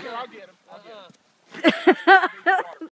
Here, I'll get him. I'll get him.